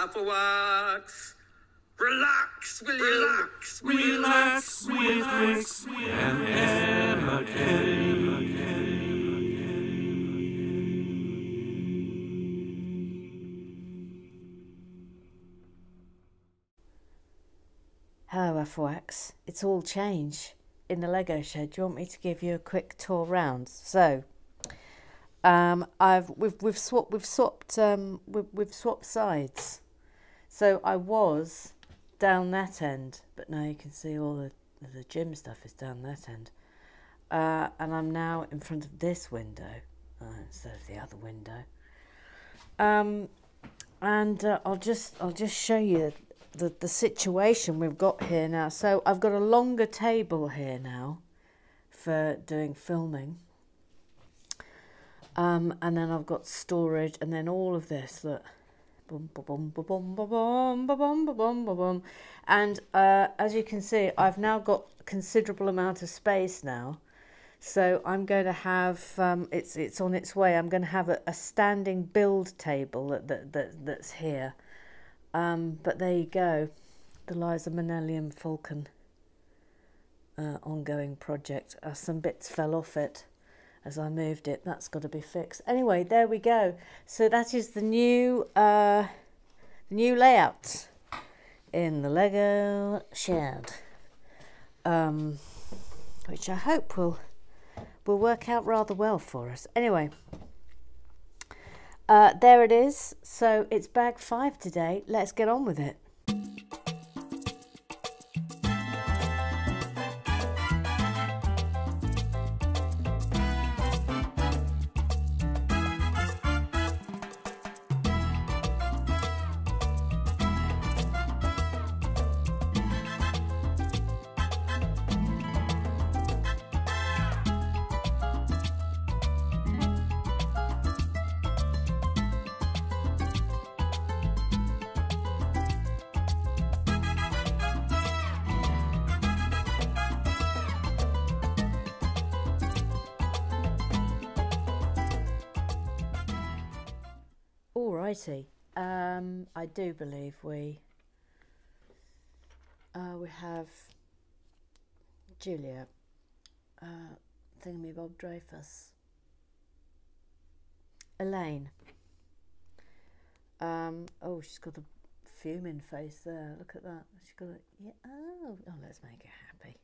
Afterwards, relax, will you? Relax, Relax with Bricks and Emma Hello, FOX. It's all change in the Lego shed. Do you want me to give you a quick tour round? So, um, I've we've we've swapped we've swapped um we've, we've swapped sides. So I was down that end, but now you can see all the the gym stuff is down that end. Uh, and I'm now in front of this window uh, instead of the other window. Um, and uh, I'll just I'll just show you the, the situation we've got here now. So I've got a longer table here now for doing filming. Um, and then I've got storage and then all of this, look. And uh, as you can see, I've now got considerable amount of space now. So I'm going to have, um, it's, it's on its way, I'm going to have a, a standing build table that, that, that, that's here. Um, but there you go, the Liza Minnelli Falcon uh, ongoing project. Uh, some bits fell off it as I moved it. That's got to be fixed. Anyway, there we go. So that is the new uh, new layout in the Lego shed, um, which I hope will will work out rather well for us. Anyway. Uh, there it is. So it's bag five today. Let's get on with it. Believe we uh, we have Julia uh, Thingamy Bob Dreyfus, Elaine. Um, oh, she's got a fuming face there. Look at that. She's got a yeah. Oh, oh, let's make her happy.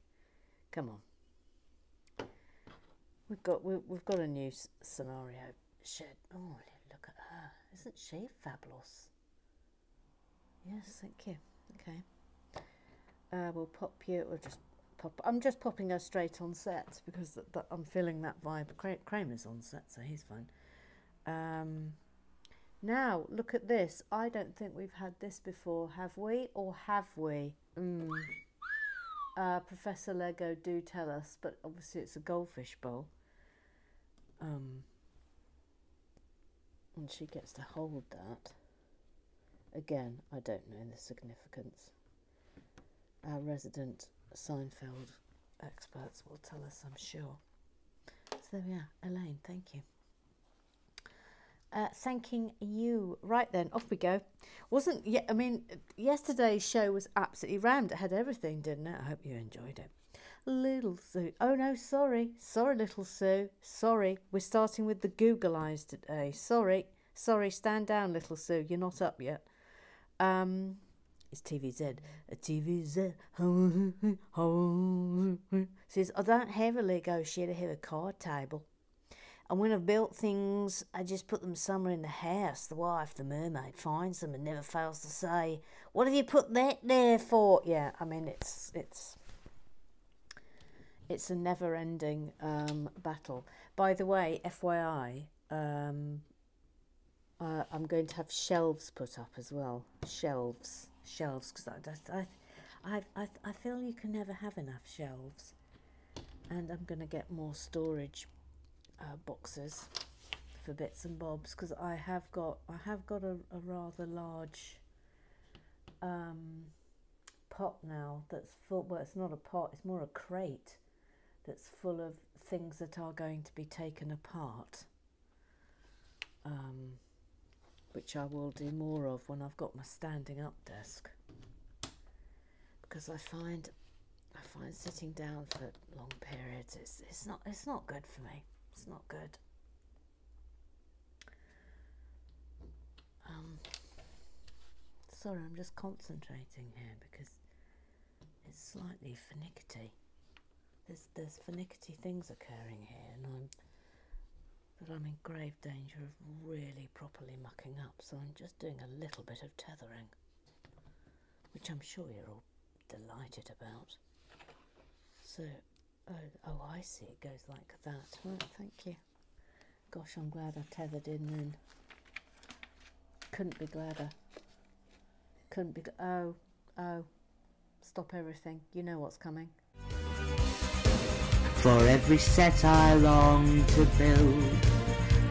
Come on. We've got we, we've got a new scenario shed. Oh, look at her. Isn't she fabulous? Yes, thank you. Okay. Uh, we'll pop you. We'll just pop. I'm just popping her straight on set because that, that I'm feeling that vibe. Cra- Kramer's on set, so he's fine. Um, now look at this. I don't think we've had this before, have we? Or have we? Mm. Uh, Professor Lego, do tell us. But obviously, it's a goldfish bowl. Um, and she gets to hold that. Again, I don't know the significance. Our resident Seinfeld experts will tell us, I'm sure. So there we are. Elaine, thank you. Uh, thanking you. Right then, off we go. Wasn't yet? I mean, yesterday's show was absolutely rammed. It had everything, didn't it? I hope you enjoyed it. Little Sue. Oh no, sorry, sorry, little Sue. Sorry, we're starting with the Google eyes today. Sorry, sorry. Stand down, little Sue. You're not up yet. Um, it's TVZ. A TVZ. Says I don't have a Lego shed. I have a card table. And when I've built things, I just put them somewhere in the house. The wife, the mermaid, finds them and never fails to say, "What have you put that there for?" Yeah, I mean it's it's it's a never-ending um, battle. By the way, FYI, um, uh, I'm going to have shelves put up as well. Shelves, shelves, because I, I, I, I, feel you can never have enough shelves, and I'm going to get more storage uh, boxes for bits and bobs because I have got I have got a, a rather large um, pot now that's full. Well, it's not a pot; it's more a crate that's full of things that are going to be taken apart. Um, which I will do more of when I've got my standing up desk. Because I find I find sitting down for long periods it's it's not it's not good for me. It's not good. Um sorry, I'm just concentrating here because it's slightly finicky. There's there's finicky things occurring here and I'm that I'm in grave danger of really properly mucking up, so I'm just doing a little bit of tethering, which I'm sure you're all delighted about. So, oh, oh, I see, it goes like that. Right, thank you. Gosh, I'm glad I tethered in then. Couldn't be gladder. Couldn't be. Oh, oh. Stop everything. You know what's coming. For every set I long to build,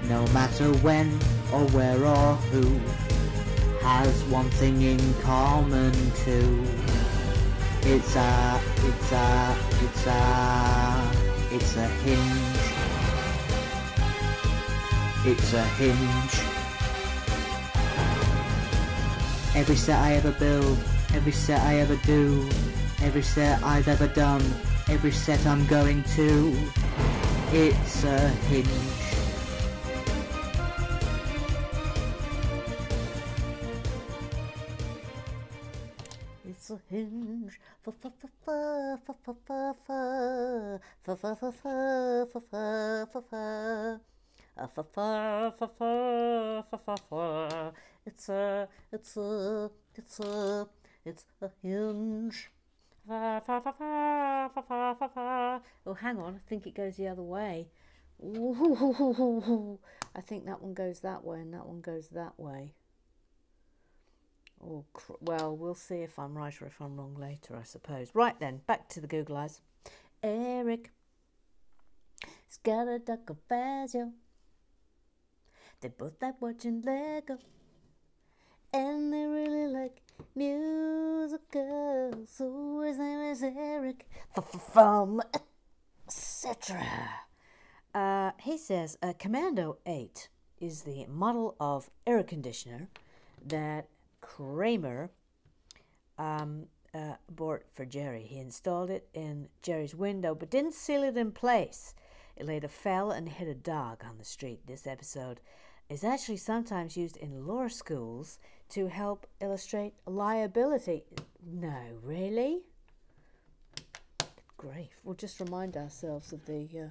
no matter when or where or who, has one thing in common too. It's a, it's a, it's a, it's a hinge. It's a hinge. Every set I ever build, every set I ever do, every set I've ever done, every set I'm going to, it's a hinge. It's a hinge. It's a, it's a, it's a, it's a hinge. Fa fa fa fa fa fa fa. Oh, hang on. I think it goes the other way. Ooh, I think that one goes that way and that one goes that way. Oh, well, we'll see if I'm right or if I'm wrong later, I suppose. Right then, back to the Google Eyes. Eric has got a duck of. They both like watching Lego. And they really like musicals. So his name is Eric. From etc. Uh, he says uh, Commando 8 is the model of air conditioner that Kramer um, uh, bought for Jerry. He installed it in Jerry's window but didn't seal it in place. It later fell and hit a dog on the street. This episode is actually sometimes used in law schools to help illustrate liability. No, really? Good grief. We'll just remind ourselves of the. Uh,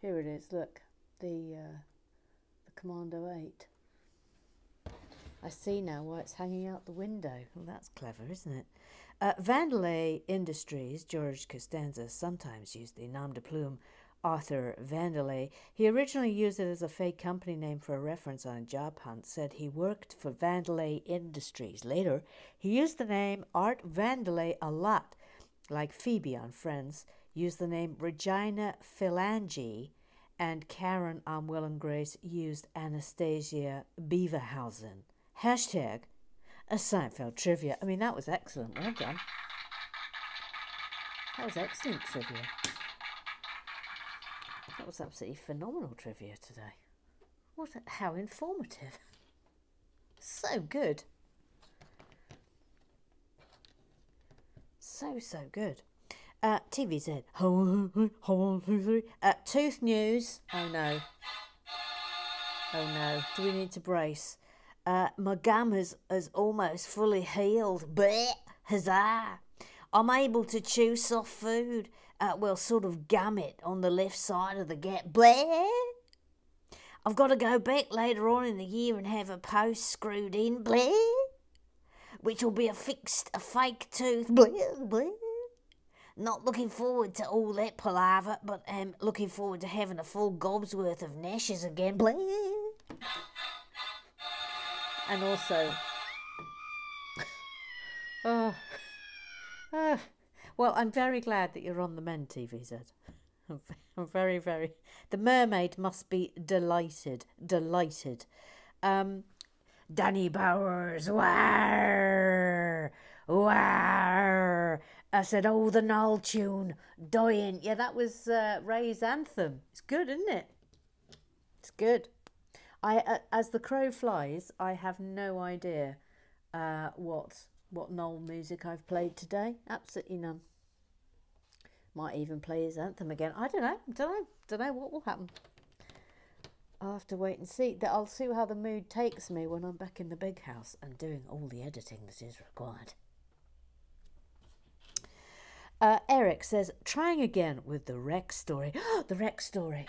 here it is, look. The, uh, the Commando 8. I see now why it's hanging out the window. Well, that's clever, isn't it? Uh, Vandelay Industries, George Costanza sometimes used the nom de plume Arthur Vandelay. He originally used it as a fake company name for a reference on a job hunt, said he worked for Vandelay Industries. Later, he used the name Art Vandelay a lot, like Phoebe on Friends, used the name Regina Philange, and Karen on Will and Grace used Anastasia Beaverhausen. Hashtag a Seinfeld trivia. I mean, that was excellent. Well done. That was excellent trivia. That was absolutely phenomenal trivia today. What? A, how informative. So good. So so good. Uh, TVZ. Uh, tooth news. Oh no. Oh no. Do we need to brace? Uh, my gum has, has almost fully healed. Bleh! Huzzah! I'm able to chew soft food. Uh, well, sort of gum it on the left side of the gap. Bleh! I've got to go back later on in the year and have a post screwed in. Bleh! Which will be a fixed, a fake tooth. Bleh! Bleh! Not looking forward to all that palaver, but um, looking forward to having a full gob's worth of gnashes again. Bleh! and also oh, oh, well i'm very glad that you're on the men tvz i'm very very the mermaid must be delighted delighted um danny bowers war war I said, oh, the Null tune, dying. Yeah, that was uh, Ray's anthem. It's good, isn't it? It's good. I, uh, as the crow flies, I have no idea uh, what what Noel music I've played today. Absolutely none. Might even play his anthem again. I don't know. Don't know. Don't know what will happen. I'll have to wait and see. I'll see how the mood takes me when I'm back in the big house and doing all the editing that is required. Uh, Eric says, trying again with the wreck story. the wreck story.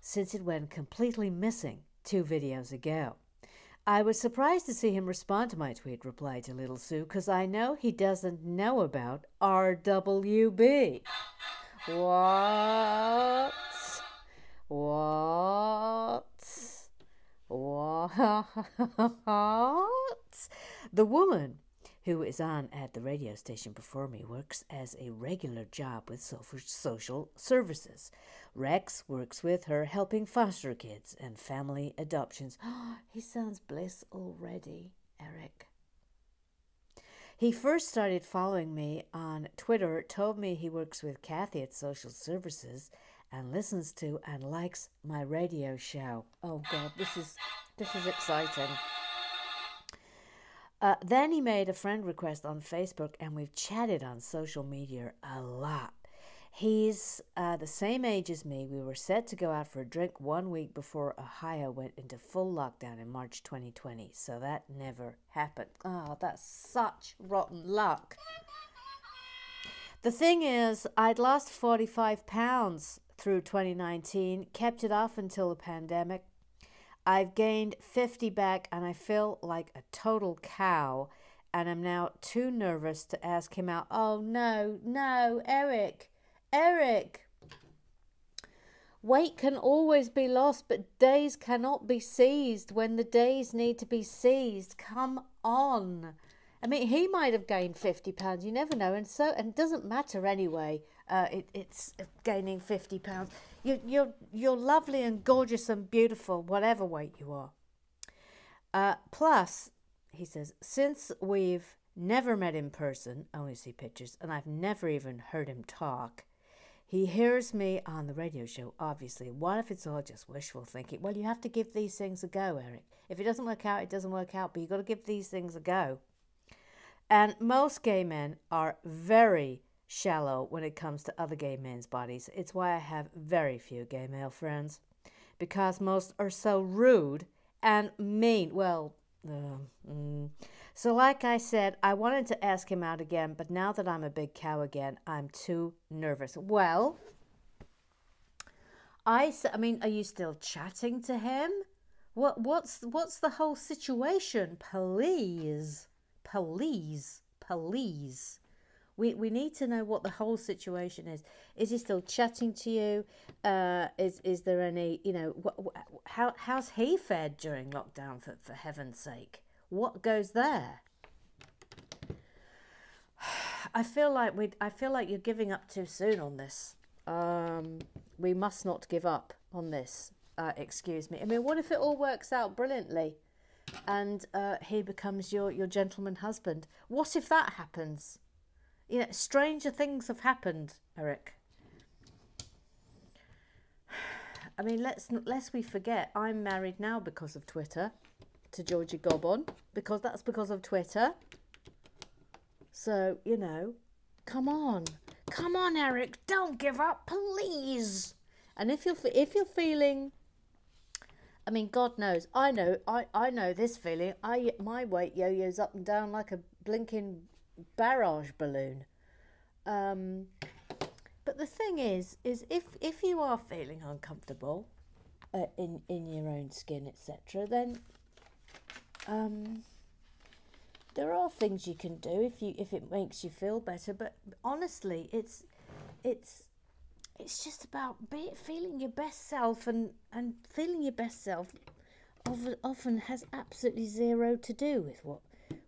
Since it went completely missing two videos ago. I was surprised to see him respond to my tweet replied to Little Sue because I know he doesn't know about RWB. What? What? What? The woman who is on at the radio station before me works as a regular job with social services. Rex works with her helping foster kids and family adoptions. he sounds bliss already, Eric. He first started following me on Twitter, told me he works with Kathy at Social Services and listens to and likes my radio show. Oh god, this is this is exciting. Uh, then he made a friend request on Facebook and we've chatted on social media a lot. He's uh, the same age as me. We were set to go out for a drink one week before Ohio went into full lockdown in March 2020. So that never happened. Oh, that's such rotten luck. The thing is, I'd lost 45 pounds through 2019, kept it off until the pandemic. I've gained 50 back and I feel like a total cow and I'm now too nervous to ask him out. Oh no, no, Eric. Eric! Weight can always be lost, but days cannot be seized when the days need to be seized. Come on. I mean, he might have gained 50 pounds, you never know. And so, and it doesn't matter anyway, uh, it, it's gaining 50 pounds. You, you're, you're lovely and gorgeous and beautiful, whatever weight you are. Uh, plus, he says, since we've never met in person, only see pictures, and I've never even heard him talk, he hears me on the radio show, obviously. What if it's all just wishful thinking? Well, you have to give these things a go, Eric. If it doesn't work out, it doesn't work out, but you've got to give these things a go. And most gay men are very shallow when it comes to other gay men's bodies. It's why I have very few gay male friends. Because most are so rude and mean. Well, uh, mm, so, like I said, I wanted to ask him out again, but now that I'm a big cow again, I'm too nervous. Well, I, I mean, are you still chatting to him? What, what's, what's the whole situation? Please, please, please. We, we need to know what the whole situation is. Is he still chatting to you? Uh, is is there any you know wh- wh- how how's he fared during lockdown for for heaven's sake? What goes there? I feel like we I feel like you're giving up too soon on this. Um, we must not give up on this. Uh, excuse me. I mean, what if it all works out brilliantly, and uh, he becomes your your gentleman husband? What if that happens? You know, stranger things have happened, Eric. I mean, let's lest we forget, I'm married now because of Twitter to Georgie Goblin because that's because of Twitter. So, you know, come on. Come on, Eric, don't give up, please. And if you're if you're feeling I mean, God knows, I know, I, I know this feeling. I my weight yo-yos up and down like a blinking barrage balloon. Um, but the thing is, is if if you are feeling uncomfortable uh, in in your own skin, etc., then um, there are things you can do if you if it makes you feel better. But honestly, it's it's it's just about be, feeling your best self, and and feeling your best self often has absolutely zero to do with what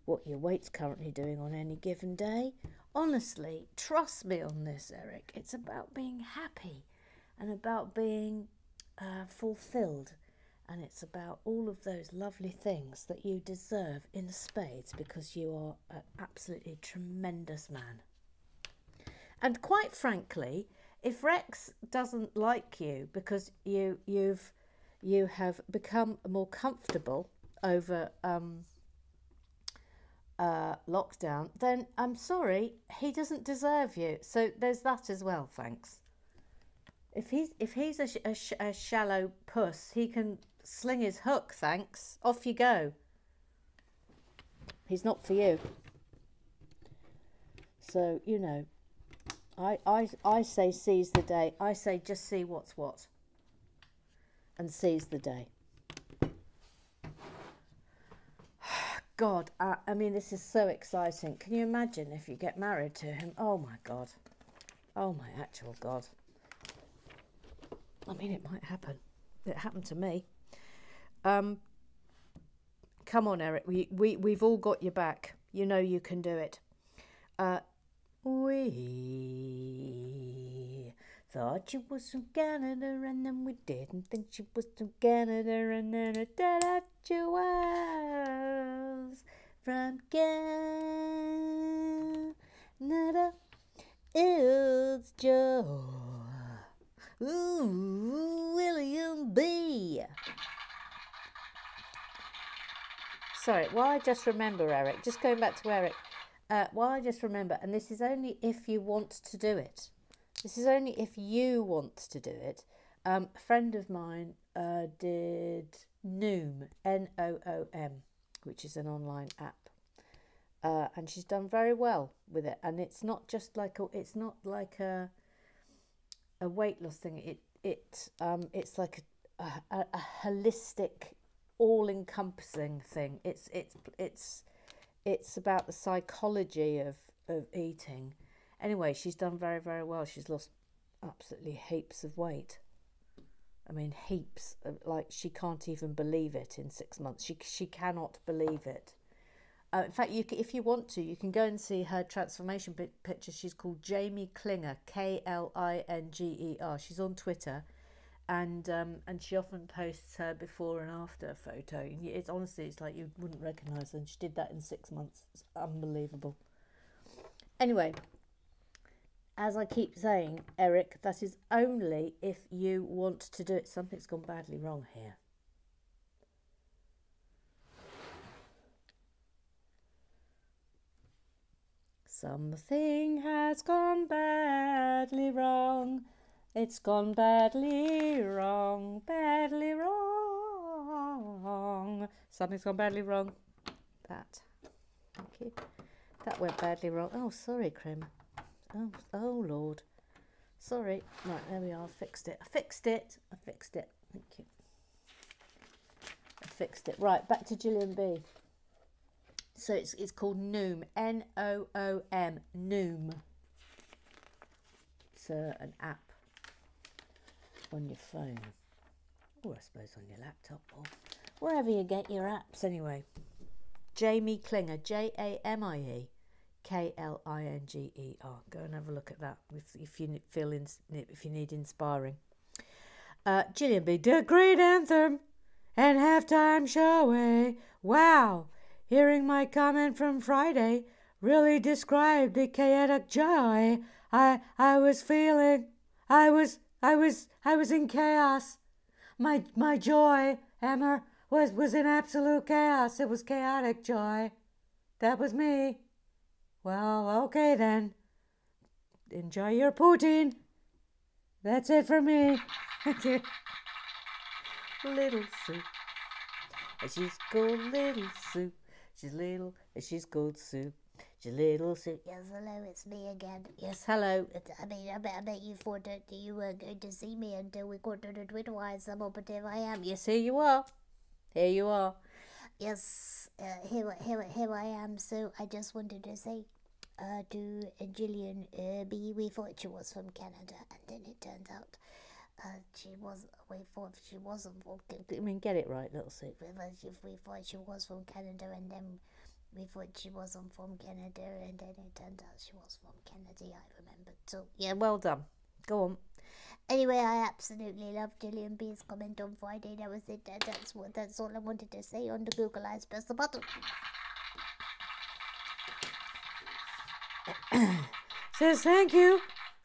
what your weight's currently doing on any given day. Honestly, trust me on this, Eric. It's about being happy and about being uh, fulfilled and it's about all of those lovely things that you deserve in spades because you are an absolutely tremendous man. And quite frankly, if Rex doesn't like you because you you've you have become more comfortable over um, uh, lockdown, then I'm sorry, he doesn't deserve you. So there's that as well. Thanks. If he's if he's a, sh- a, sh- a shallow puss, he can sling his hook. Thanks. Off you go. He's not for you. So you know, I I I say seize the day. I say just see what's what. And seize the day. God, I, I mean, this is so exciting. Can you imagine if you get married to him? Oh my God. Oh my actual God. I mean, it might happen. It happened to me. Um, come on, Eric. We, we, we've all got your back. You know you can do it. Uh, we thought she was from Canada and then we didn't think she was from Canada and then it turned out she from Canada. It's Joe. Ooh, Gillian B. Sorry, while I just remember, Eric, just going back to Eric, uh, while I just remember, and this is only if you want to do it. This is only if you want to do it. Um, a friend of mine uh, did Noom, N O O M, which is an online app. Uh, and she's done very well with it. And it's not just like a, it's not like a, a weight loss thing. It it um it's like a a, a holistic, all encompassing thing. It's it's it's it's about the psychology of of eating. Anyway, she's done very very well. She's lost absolutely heaps of weight. I mean, heaps. Of, like she can't even believe it in six months. She she cannot believe it. Uh, in fact, you if you want to, you can go and see her transformation pi- picture. She's called Jamie Klinger, K L I N G E R. She's on Twitter, and um, and she often posts her before and after photo. It's honestly, it's like you wouldn't recognise her. And she did that in six months. It's unbelievable. Anyway, as I keep saying, Eric, that is only if you want to do it. Something's gone badly wrong here. Something has gone badly wrong. It's gone badly wrong, badly wrong. Something's gone badly wrong. That. Thank you. That went badly wrong. Oh, sorry, Krim. Oh, oh, Lord. Sorry. Right, there we are. I fixed it. I fixed it. I fixed it. Thank you. I fixed it. Right, back to Gillian B. So it's it's called Noom. N O O M. Noom. It's uh, an app on your phone, or I suppose on your laptop, or wherever you get your apps. Anyway, Jamie Klinger. J A M I E. K L I N G E R. Go and have a look at that if, if you feel in, if you need inspiring. Uh, Gillian B. The great anthem and halftime show. eh? Wow, hearing my comment from Friday really described the chaotic joy I I was feeling. I was I was I was in chaos. My my joy, Emmer, was was in absolute chaos. It was chaotic joy. That was me. Well, okay then. Enjoy your poutine. That's it for me. Little soup. She's called Little Soup. She's little, and she's called Soup. She's little soup. Yes, hello, it's me again. Yes, hello. But, I mean, I bet, I bet you thought that you weren't going to see me until we got to the Twitter wire somehow, but there I am. Yes, here you are. Here you are. Yes, uh, here, here, here I am. So I just wanted to say uh, to uh, Gillian uh, we thought she was from Canada, and then it turned out uh, she was. We thought she wasn't from. I mean, get it right, little soup. We thought she- we thought she was from Canada, and then we thought she wasn't from Canada, and then it turned out she was from Canada. I remember. So Yeah, well done. Go on. Anyway, I absolutely love Gillian B's comment on Friday. That was it. That's what. That's all I wanted to say on the Google Eyes. Press the button. Says thank you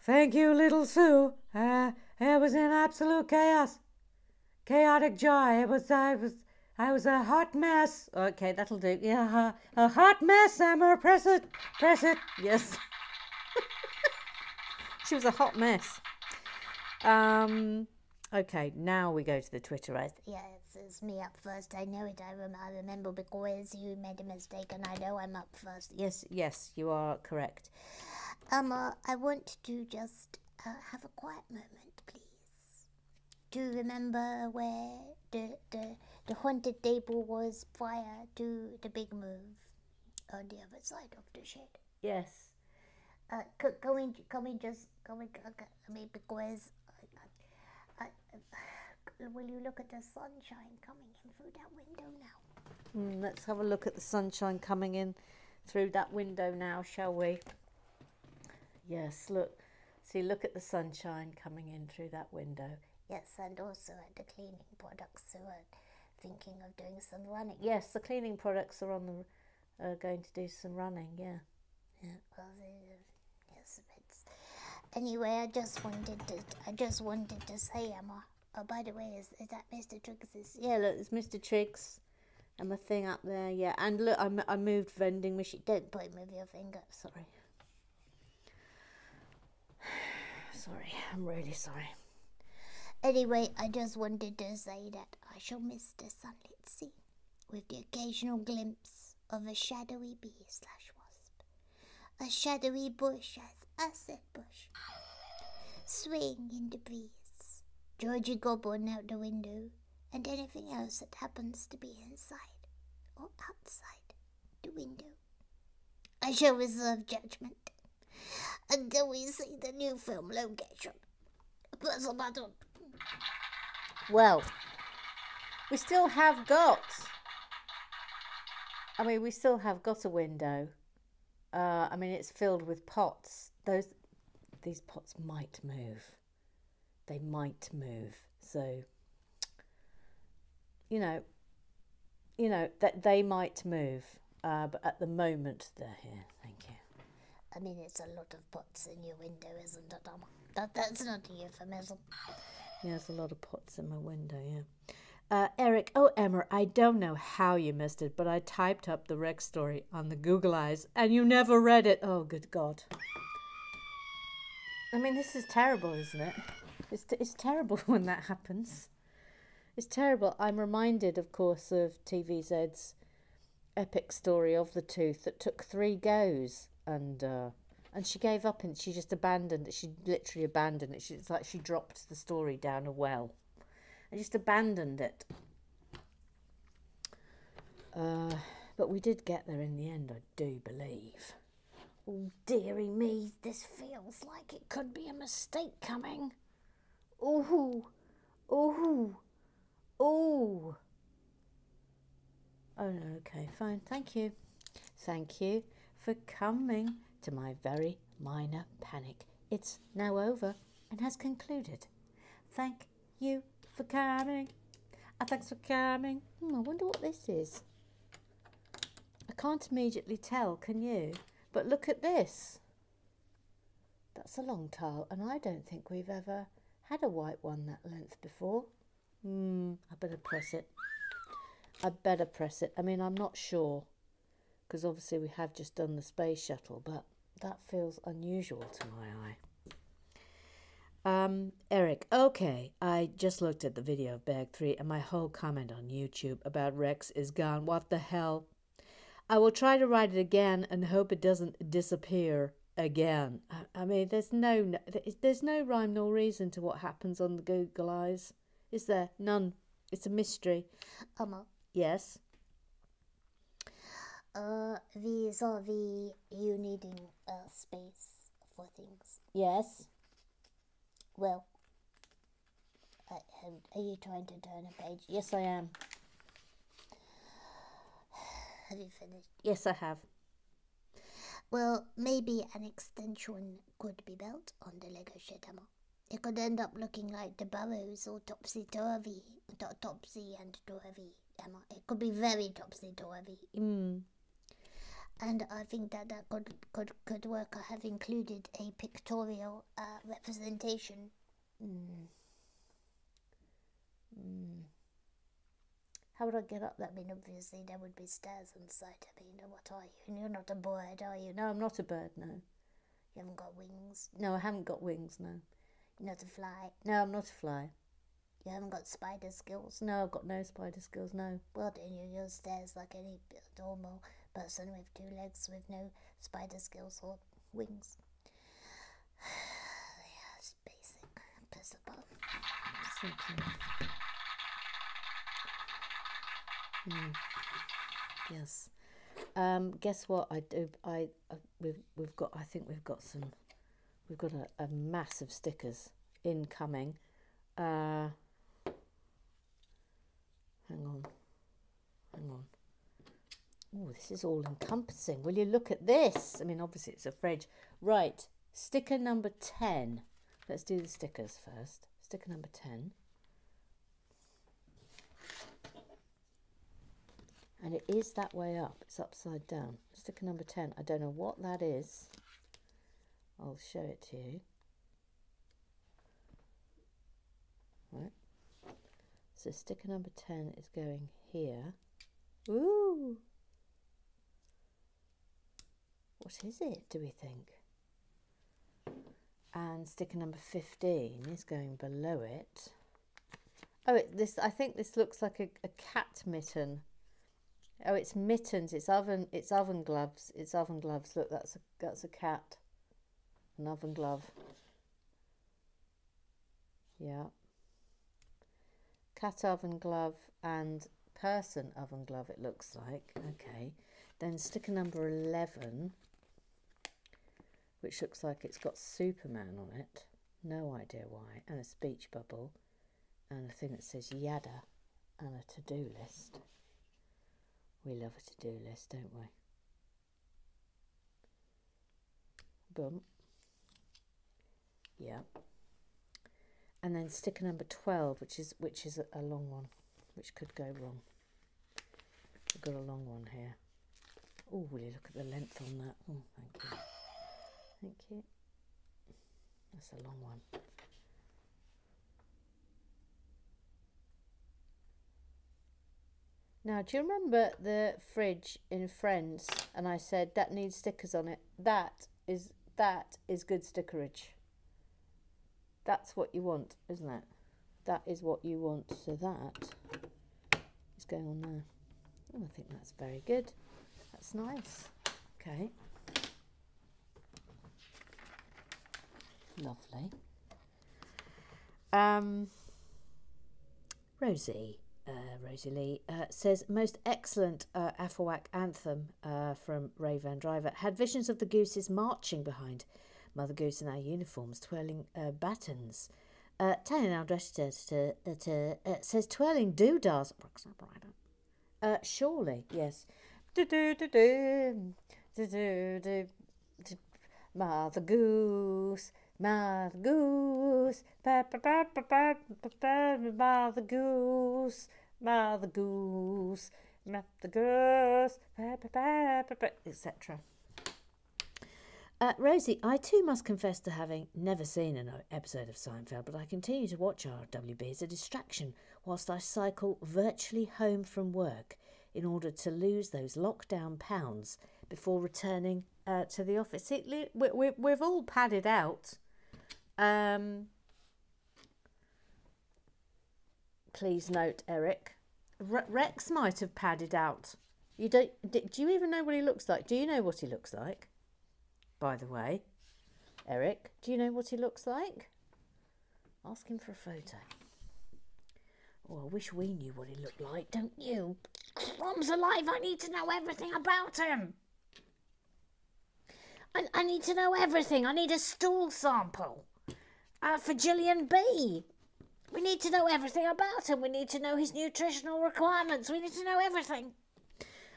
Thank you, little Sue. Uh, it was an absolute chaos, chaotic joy. It was, I was, I was a hot mess. Okay, that'll do. Yeah, a, a hot mess, Emma. Press it, press it. Yes. she was a hot mess. Um. Okay, now we go to the Twitter. Yeah, it's, it's me up first. I know it. I, rem- I remember because you made a mistake, and I know I'm up first. Yes, yes, you are correct. Um, uh, I want to just uh, have a quiet moment, please. Do you remember where the, the, the haunted table was prior to the big move on the other side of the shed? Yes. Uh, c- can we, can we just, can we, I mean, because, will you look at the sunshine coming in through that window now? Mm, let's have a look at the sunshine coming in through that window now, shall we? Yes, look. See, look at the sunshine coming in through that window. Yes, and also at the cleaning products who are thinking of doing some running. Yes, the cleaning products are on the uh, going to do some running. Yeah. Yeah, well, they, uh, yes, it's. Anyway, I just wanted to. I just wanted to say, Emma. Oh, by the way, is, is that Mr. Triggs's? Yeah, look, it's Mr. Triggs and my thing up there. Yeah, and look, I, m- I moved vending machine. Don't point with your finger. Sorry. Sorry, I'm really sorry. Anyway, I just wanted to say that I shall miss the sunlit sea, with the occasional glimpse of a shadowy bee slash wasp, a shadowy bush as I said bush, swaying in the breeze, Georgie Goblin out the window, and anything else that happens to be inside or outside the window. I shall reserve judgment until we see the new film location. Press a button. Well, we still have got. I mean, we still have got a window. Uh, I mean, it's filled with pots. Those, these pots might move. They might move. So, you know, you know that they might move. Uh, but at the moment, they're here. Thank you. I mean, it's a lot of pots in your window, isn't it, Emma? That, that's not a euphemism. Yeah, there's a lot of pots in my window, yeah. Uh, Eric, oh, Emma, I don't know how you missed it, but I typed up the Rex story on the Google Eyes and you never read it. Oh, good God. I mean, this is terrible, isn't it? It's, it's terrible when that happens. It's terrible. I'm reminded, of course, of TVZ's epic story of the tooth that took three goes and uh, and she gave up and she just abandoned it. She literally abandoned it. She, it's like she dropped the story down a well and just abandoned it. Uh, but we did get there in the end, I do believe. Oh, dearie me, this feels like it could be a mistake coming. Ooh, ooh, ooh. Oh no, okay, fine. Thank you. Thank you for coming to my very minor panic. It's now over and has concluded. Thank you for coming. Uh, thanks for coming. Hmm, I wonder what this is. I can't immediately tell, can you? But look at this. That's a long tile, and I don't think we've ever had a white one that length before. Hmm, I better press it. I better press it. I mean, I'm not sure because obviously we have just done the space shuttle, but that feels unusual to my eye. Um, Eric, okay, I just looked at the video of Bag 3 and my whole comment on YouTube about Rex is gone. What the hell? I will try to write it again and hope it doesn't disappear again. I, mean, there's no, there's no rhyme nor reason to what happens on the Google Eyes, is there? None. It's a mystery. Emma, Yes. uh, vis-a-vis you needing uh, space for things. Yes. Well, uh, um, are you trying to turn a page? Yes, I am. Have you finished? Yes, I have. Well, maybe an extension could be built on the Lego shed, It could end up looking like the burrows or topsy-turvy, to- topsy and turvy, Emma. It could be very topsy-turvy. Mm. and I think that that could could could work. I have included a pictorial uh, representation. Mm. How would I get up? I mean, obviously there would be stairs inside. I mean, what are you? And you're not a bird, are you? No, I'm not a bird, no. You haven't got wings. No, I haven't got wings, no. You're not a fly. No, I'm not a fly. You haven't got spider skills. No, I've got no spider skills, no. Well, then you use stairs like any normal person with two legs with no spider skills or wings. yeah, it's basic. Simply. Mm. Yes. Um, guess what? I do. I uh, we've we've got. I think we've got some. We've got a, a massive stickers incoming. Uh, hang on. Hang on. Oh, this is all encompassing. Will you look at this? I mean, obviously it's a fridge. Right. Sticker number 10. Let's do the stickers first. Sticker number 10. And it is that way up. It's upside down. Sticker number 10. I don't know what that is. I'll show it to you. Right. So sticker number 10 is going here. Ooh! What is it, do we think? And sticker number 15 is going below it. Oh, it, this I think this looks like a, a cat mitten. Oh, it's mittens. It's oven. It's oven gloves. It's oven gloves. Look, that's a that's a cat. An oven glove. Yeah. Cat oven glove and person oven glove. It looks like. Okay. Then sticker number eleven which looks like it's got Superman on it. No idea why. And a speech bubble. And a thing that says Yada. And a to do list. We love a to do list, don't we? Boom. Yeah. And then sticker number 12, which is which is a, a long one, which could go wrong. We've got a long one here. Oh, will you look at the length on that? Oh, thank you. Thank you. That's a long one. Now, do you remember the fridge in Friends? And I said that needs stickers on it. That is that is good stickerage. That's what you want, isn't it? That is what you want. So that is going on there. Oh, I think that's very good. That's nice. Okay. Lovely. Um, Rosie, uh, Rosie Lee uh, says most excellent uh, Afawak anthem uh, from Raven Driver had visions of the gooses marching behind Mother Goose in our uniforms, twirling uh, batons. Uh, Tanya to, to uh, says twirling doodahs. Uh, surely, yes. Do do do do do do do. Mother Goose Mother Goose, Mother Goose, Mother Goose, etc. Uh, Rosie, I too must confess to having never seen an episode of Seinfeld, but I continue to watch RWB as a distraction whilst I cycle virtually home from work in order to lose those lockdown pounds before returning uh, to the office. See, we, we, we've all padded out um, please note, Eric. Rex might have padded out. You don't. Do you even know what he looks like? Do you know what he looks like? By the way, Eric, do you know what he looks like? Ask him for a photo. Oh, I wish we knew what he looked like, don't you? Crumbs alive! I need to know everything about him. I, I need to know everything. I need a stool sample uh, for Gillian B. We need to know everything about him. We need to know his nutritional requirements. We need to know everything.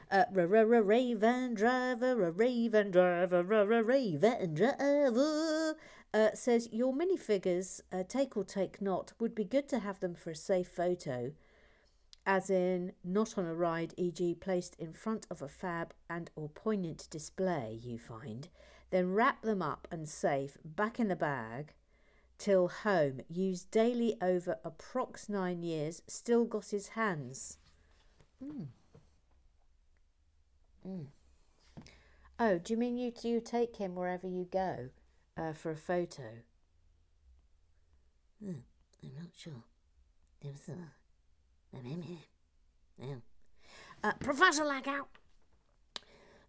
Uh, Raven driver, a Raven driver, a Raven driver. Uh, says your minifigures, uh, take or take not, would be good to have them for a safe photo. as in not on a ride, e.g., placed in front of a fab and or poignant display you find, then wrap them up and safe back in the bag till home. Used daily over approx nine years, still got his hands. Mm. Mm. Oh, do you mean you you take him wherever you go uh, for a photo? Hmm, I'm not sure. There was a. Yeah. Uh, Professor Lagout,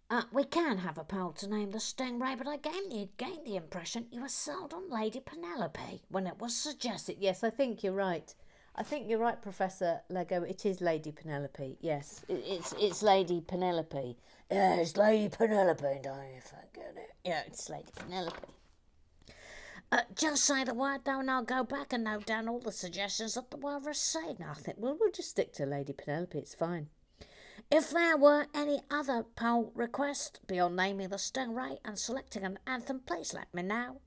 uh, we can have a poll to name the stingray, but I gained the, gained the impression you were sold on Lady Penelope when it was suggested. Yes, I think you're right. I think you're right, Professor Lego. It is Lady Penelope. Yes, it, it's it's Lady Penelope. Yeah, it's Lady Penelope, don't you forget it. Yeah, it's Lady Penelope. Uh, just say the word though, and I'll go back and note down all the suggestions that the were received. I think well, we'll just stick to Lady Penelope. It's fine. If there were any other poll requests beyond naming the stingray and selecting an anthem, please let me know.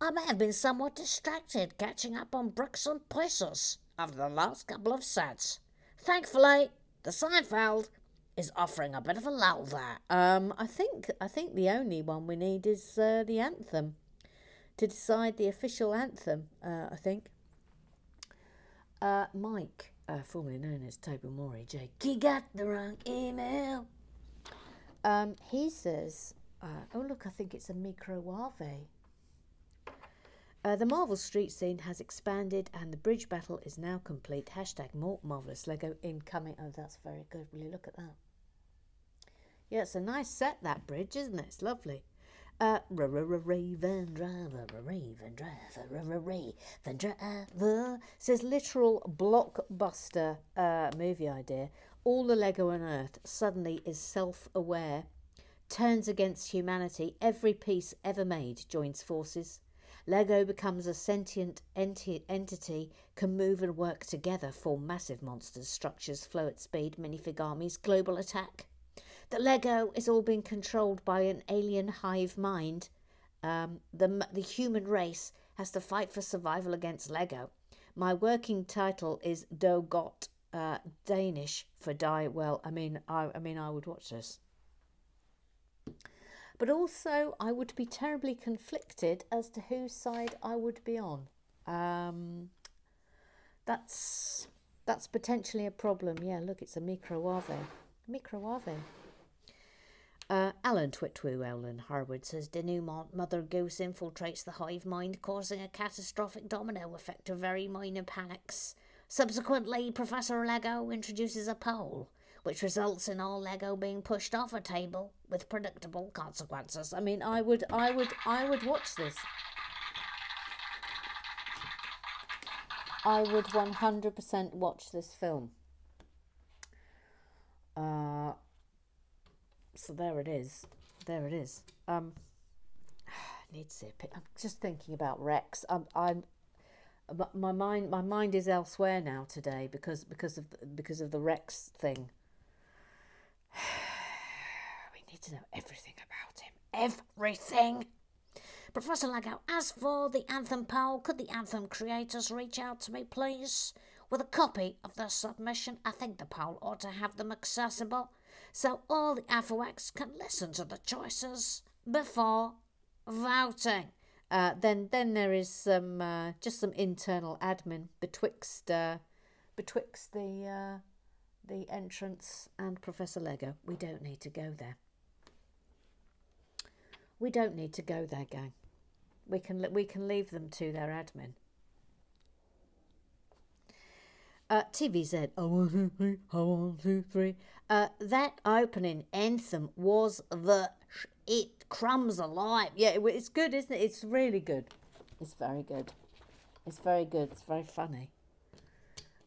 I may have been somewhat distracted catching up on bricks and pieces after the last couple of sets. Thankfully, the Seinfeld is offering a bit of a lull there. Um, I think I think the only one we need is uh, the anthem to decide the official anthem, uh, I think. Uh, Mike, uh, formerly known as Toby Mori, Jake, he got the wrong email. Um, he says, uh, oh, look, I think it's a microwave. Uh, the Marvel street scene has expanded and the bridge battle is now complete. Hashtag more marvelous Lego incoming. Oh, that's very good. Will you look at that? Yeah, it's a nice set, that bridge, isn't it? It's lovely. Uh, Raven Driver, Raven Driver, Raven Driver says literal blockbuster uh, movie idea. All the Lego on Earth suddenly is self-aware, turns against humanity. Every piece ever made joins forces. Lego becomes a sentient enti- entity, can move and work together, form massive monsters, structures, flow at speed, minifig armies, global attack that Lego is all being controlled by an alien hive mind. Um, the, the human race has to fight for survival against Lego. My working title is Do Got, uh, Danish for Die Well. I mean, I, I mean, I would watch this. But also, I would be terribly conflicted as to whose side I would be on. Um, that's that's potentially a problem. Yeah, look, it's a microwave. Microwave. Uh, Alan Twitwoo Ellen Harwood says denouement Mother Goose infiltrates the hive mind, causing a catastrophic domino effect of very minor panics. Subsequently, Professor Lego introduces a poll, which results in all Lego being pushed off a table with predictable consequences. I mean, I would, I would, I would watch this. I would 100% watch this film. Uh, so there it is. There it is. Um, need to see a pic. I'm just thinking about Rex. I'm, I'm, my mind, my mind is elsewhere now today because because of the, because of the Rex thing. we need to know everything about him. Everything. Professor Lego, as for the anthem poll, could the anthem creators reach out to me, please? With a copy of their submission, I think the poll ought to have them accessible so all the AFOX can listen to the choices before voting. Uh, then, then there is some uh, just some internal admin betwixt uh, betwixt the uh, the entrance and Professor Lego. We don't need to go there. We don't need to go there, gang. We can we can leave them to their admin. Uh, TVZ, I I want two, three. Uh, that opening anthem was the sh- it crumbs alive. Yeah, it, it's good, isn't it? It's really good. It's very good. It's very good. It's very funny.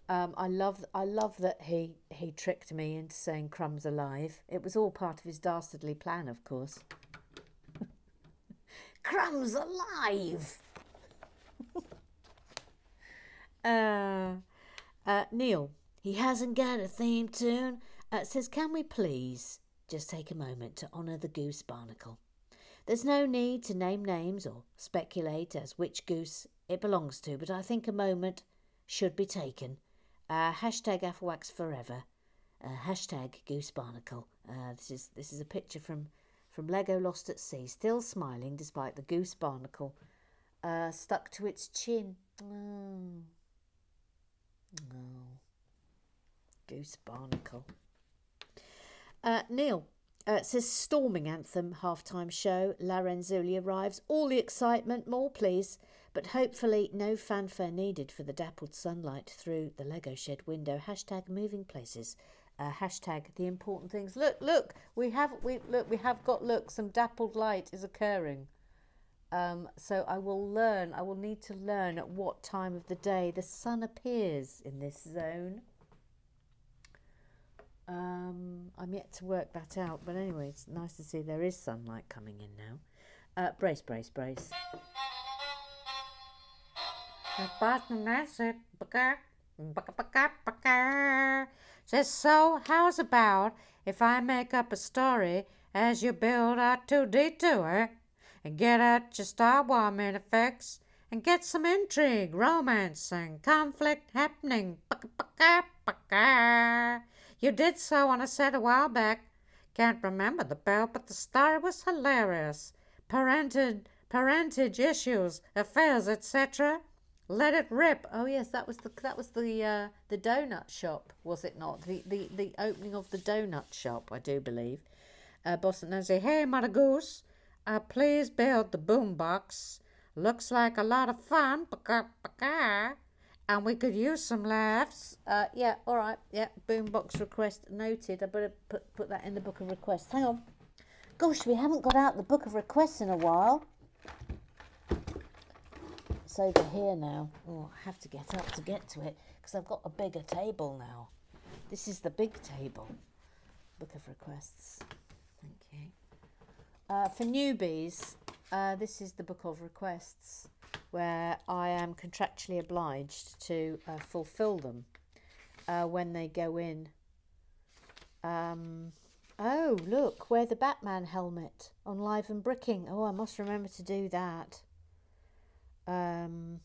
Um, I love I love that he he tricked me into saying crumbs alive. It was all part of his dastardly plan, of course. crumbs alive. uh uh, Neil, he hasn't got a theme tune. Uh, says, can we please just take a moment to honour the goose barnacle? There's no need to name names or speculate as which goose it belongs to, but I think a moment should be taken Uh, hashtag Afflewax forever. Uh, hashtag Goose Barnacle. Uh, this is this is a picture from from Lego Lost at Sea, still smiling despite the goose barnacle uh, stuck to its chin. Oh. Oh. Goose barnacle. Uh, Neil uh, says storming anthem halftime show. La Renzulli arrives. All the excitement, more please. But hopefully no fanfare needed for the dappled sunlight through the Lego shed window. Hashtag moving places. Uh, hashtag the important things. Look, look, we have we look we have got look. Some dappled light is occurring. Um, so I will learn. I will need to learn at what time of the day the sun appears in this zone. Um, I'm yet to work that out, but anyway, it's nice to see there is sunlight coming in now. Uh, brace, brace, brace. Says so, how's about if I make up a story as you build out to detour and get out your star warming effects and get some intrigue, romance, and conflict happening? You did so on a set a while back. Can't remember the bell, but the story was hilarious. Parentage, parentage issues, affairs, etc. Let it rip. Oh yes, that was the that was the uh, the donut shop, was it not? The the the opening of the donut shop, I do believe. Uh, Boston Nancy, hey, Mother Goose, uh, please build the boombox. Looks like a lot of fun. And we could use some laughs. Uh, yeah, all right. Yeah, boombox request noted. I better put put that in the book of requests. Hang on. Gosh, we haven't got out the book of requests in a while. It's over here now. Oh, I have to get up to get to it because I've got a bigger table now. This is the big table. Book of requests. Thank you. Uh, for newbies, uh, this is the book of requests where I am contractually obliged to uh, fulfill them uh, when they go in. Um, oh, look, wear the Batman helmet on Live and Bricking. Oh, I must remember to do that. Um,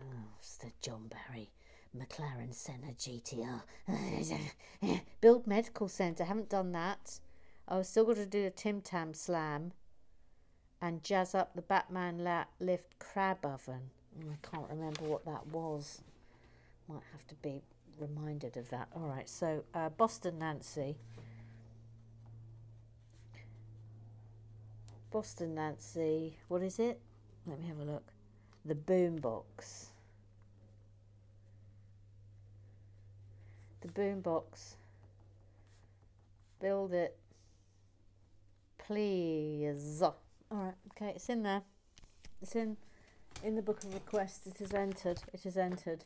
oh, it's the John Barry McLaren Senna GTR. Build Medical Centre. Haven't done that. I've still got to do a Tim Tam Slam and jazz up the Batman lift crab oven. Oh, I can't remember what that was. Might have to be reminded of that. All right, so uh, Boston Nancy. Boston Nancy, what is it? Let me have a look. The boombox. The boombox. Build it, please. All right, okay, it's in there. It's in in the book of requests. It is entered. It is entered.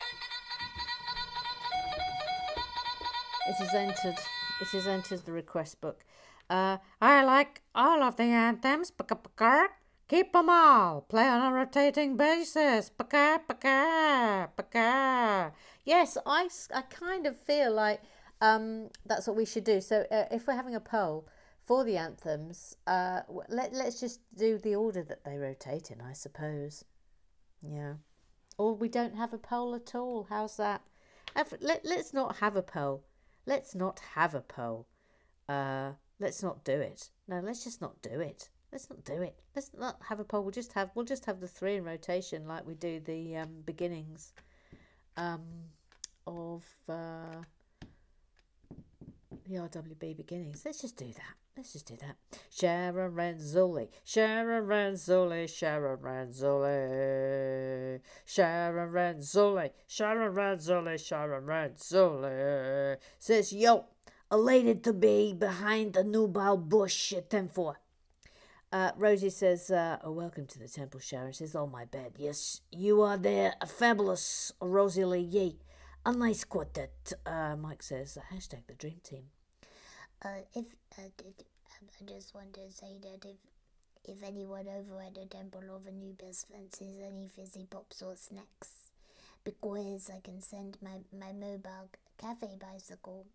It is entered. It is entered the request book. Uh, I like all of the anthems. Keep them all. Play on a rotating basis. Yes, I, I kind of feel like um, that's what we should do. So uh, if we're having a poll, for the anthems, uh, let, let's just do the order that they rotate in, I suppose. Yeah. Or we don't have a poll at all. How's that? Let, let's not have a poll. Let's not have a poll. Uh, let's not do it. No, let's just not do it. Let's not do it. Let's not have a poll. We'll just have we'll just have the three in rotation like we do the um, beginnings um, of uh, the RWB beginnings. Let's just do that. Let's just do that. Sharon Renzulli, Sharon Renzulli, Sharon Renzulli, Sharon Renzulli, Sharon Renzulli, Sharon Renzulli says, Yo, elated to be behind the nubile bush at 10 4. Uh, Rosie says, uh, oh, welcome to the temple, Sharon. Says, oh, my bad. Yes, you are there, a fabulous Rosie Lee Yee. A nice quartet, uh, Mike says. Hashtag the dream team. Uh, if uh, I just want to say that if if anyone over at the Temple of Anubis fancies any fizzy pops or snacks, because I can send my, my mobile cafe bicycle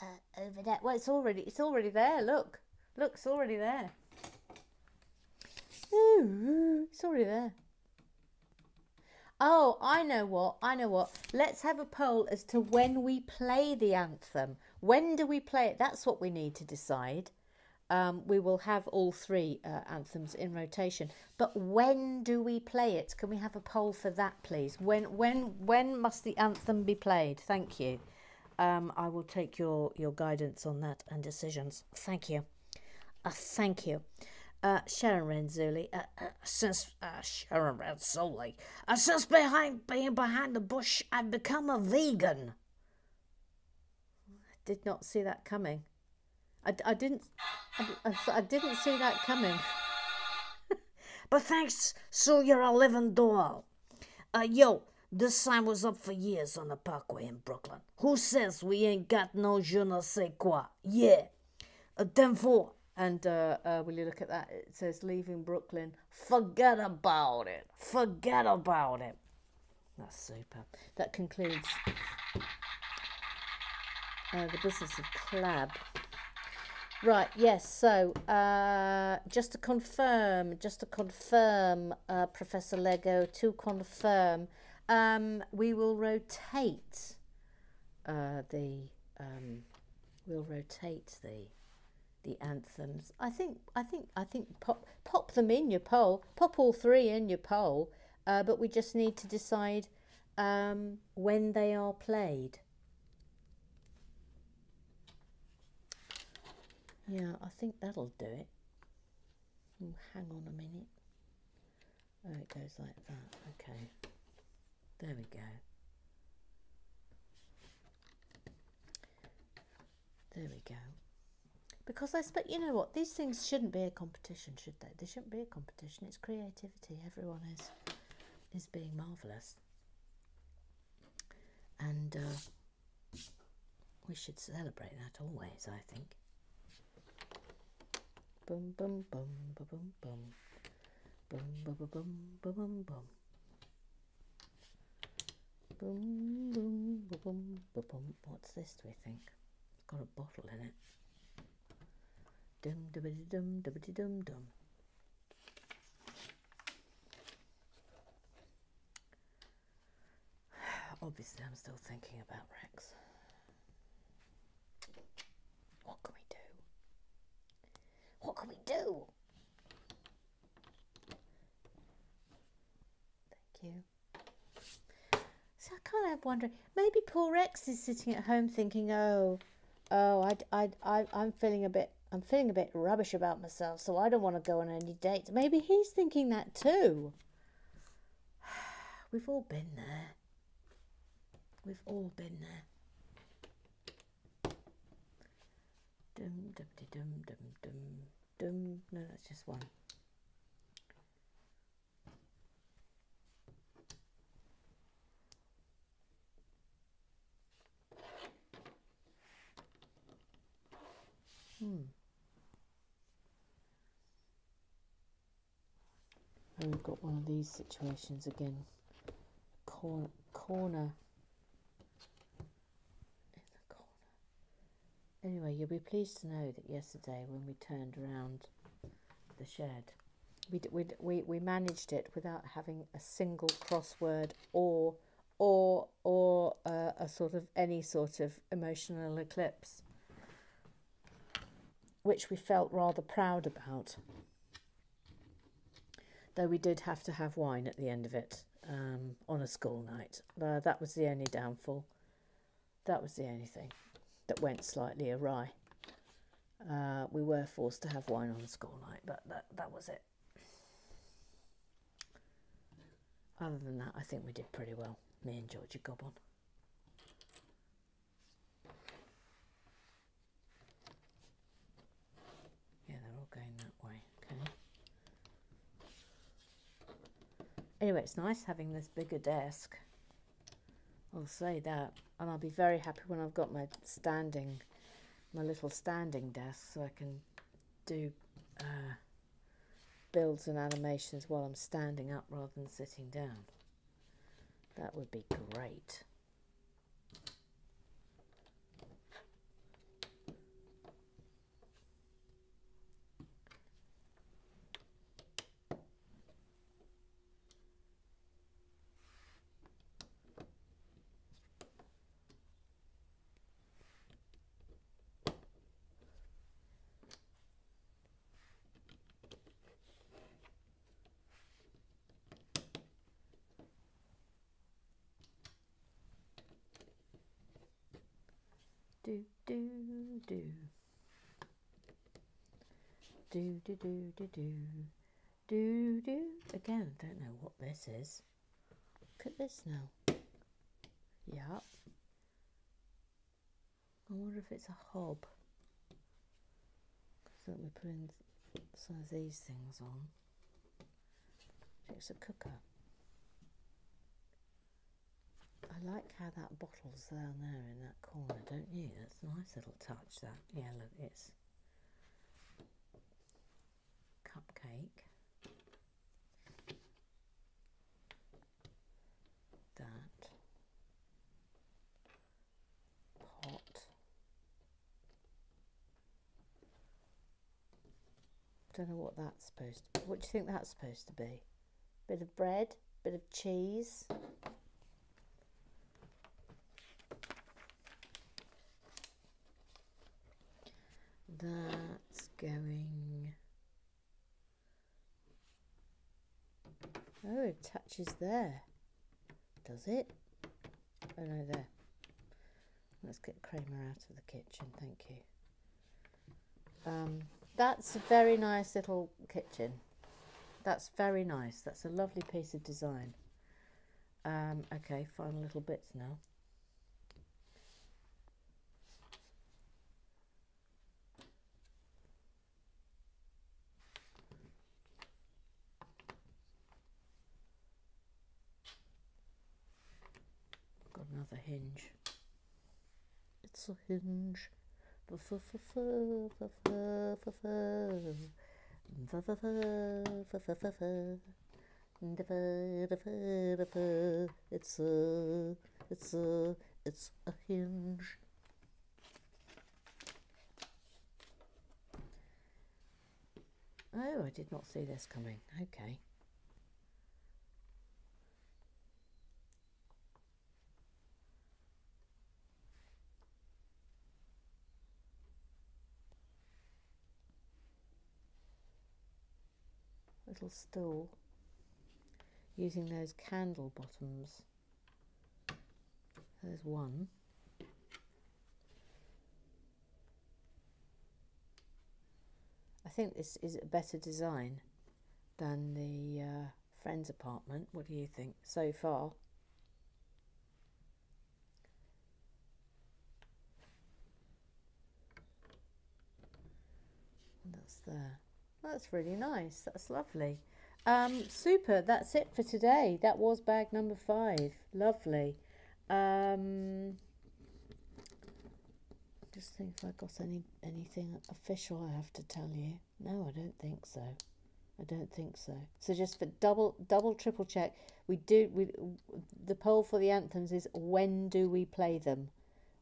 uh, over there. Well, it's already it's already there. Look, look, it's already there. Ooh, it's already there. Oh, I know what. I know what. Let's have a poll as to when we play the anthem. When do we play it? That's what we need to decide. Um, we will have all three uh, anthems in rotation. But when do we play it? Can we have a poll for that, please? When when when must the anthem be played? Thank you. Um, I will take your your guidance on that and decisions. Thank you. Uh, thank you. Uh, Sharon Renzulli, uh, uh, since uh, Sharon Renzulli, uh, since behind being behind the bush, I've become a vegan. Did not see that coming. I, I didn't. I, I, didn't see that coming. But thanks, so you're a living doll. Uh, yo, this sign was up for years on the parkway in Brooklyn. Who says we ain't got no je ne sais quoi? Yeah. Uh, 10 4. And uh, uh, will you look at that? It says leaving Brooklyn. Forget about it. Forget about it. That's super. That concludes uh, the business of Clab. Right, yes, so uh, just to confirm, just to confirm, uh, Professor Lego, to confirm, um, we will rotate uh, the, um, we'll rotate the, the anthems. I think, I think, I think pop, pop them in your poll, pop all three in your poll, uh, but we just need to decide um, when they are played. Yeah, I think that'll do it. Oh, hang on a minute. Oh, it goes like that. Okay. There we go. There we go. Because I expect, you know what, these things shouldn't be a competition, should they? They shouldn't be a competition. It's creativity. Everyone is is being marvelous, and uh, we should celebrate that always. I think. Bum bum ba bum bum. Bum ba ba bum ba bum bum. Boom boom ba bum ba bum. What's this? Do we think? It's got a bottle in it. Dum dubbity dum dubbity dum dum. Obviously, I'm still thinking about Rex. What can we? What can we do? Thank you. So I kind of wondering, maybe poor Rex is sitting at home thinking, oh, oh, I, I, I, I'm feeling a bit, I'm feeling a bit rubbish about myself, so I don't want to go on any dates. Maybe he's thinking that too. We've all been there. We've all been there. Dum dum de dum dum dum dum. No, that's just one. Hmm. And we've got one of these situations again. Corner, corner. In the corner. Anyway, you'll be pleased to know that yesterday, when we turned around the shed, we we we we managed it without having a single crossword or or or uh, a sort of any sort of emotional eclipse, which we felt rather proud about. Though we did have to have wine at the end of it um, on a school night. Uh, that was the only downfall. That was the only thing that went slightly awry. Uh, we were forced to have wine on school night, but that, that was it. Other than that, I think we did pretty well, me and Georgie Goblin. Yeah, they're all going that way. Okay. Anyway, it's nice having this bigger desk. I'll say that. And I'll be very happy when I've got my standing, my little standing desk so I can do uh, builds and animations while I'm standing up rather than sitting down. That would be great. Do do. Do do do do do. Do. Again, I don't know what this is. Look at this now. Yup. I wonder if it's a hob. So we're putting some of these things on. It's a cooker. I like how that bottle's down there in that corner, don't you? That's a nice little touch, that. Yeah, look, it's cupcake. That. Pot. Don't know what that's supposed to be. What do you think that's supposed to be? Bit of bread, bit of cheese. That's going. Oh, it touches there. Does it? Oh no, there. Let's get Kramer out of the kitchen, thank you. Um, that's a very nice little kitchen. That's very nice. That's a lovely piece of design. Um, okay, final little bits now. Got another hinge. It's a hinge. It's a, it's a, it's a hinge. Oh, I did not see this coming. Okay. Little stool using those candle bottoms. There's one. I think this is a better design than the uh, friend's apartment. What do you think so far? That's there. That's really nice. That's lovely. Um, super. That's it for today. That was bag number five. Lovely. Um, just think if I got any anything official I have to tell you. No, I don't think so. I don't think so. So just for double double triple check, we do we the poll for the anthems is when do we play them?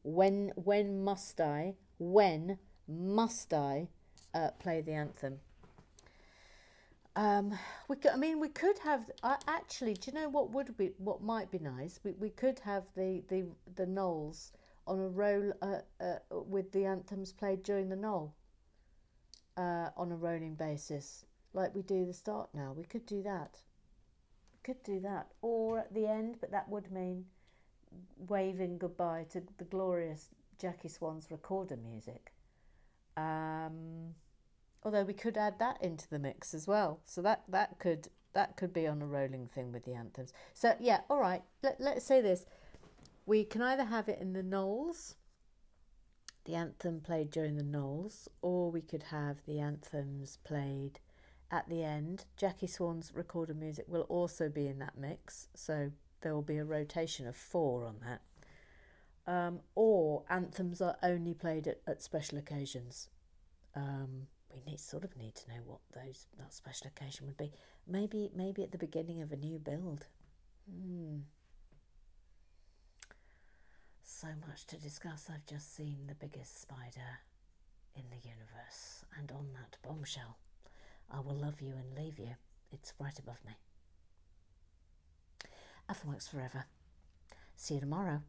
When when must I? When must I uh, play the anthem? Um, we could, I mean, we could have. Uh, actually, do you know what would be what might be nice? We we could have the the the Knolls on a roll uh, uh, with the anthems played during the Knoll uh, on a rolling basis, like we do the start now. We could do that. We could do that, or at the end, but that would mean waving goodbye to the glorious Jackie Swan's recorder music. Um, although we could add that into the mix as well. So that that could that could be on a rolling thing with the anthems. So yeah all right. Let, let's say this. We can either have it in the knolls the anthem played during the knolls or we could have the anthems played at the end. Jackie swan's recorded music will also be in that mix so there will be a rotation of four on that. Um, or anthems are only played at, at special occasions. Um, we need sort of need to know what those that special occasion would be. Maybe maybe at the beginning of a new build. Hmm. So much to discuss. I've just seen the biggest spider in the universe, and on that bombshell, I will love you and leave you. It's right above me. Athleworks forever. See you tomorrow.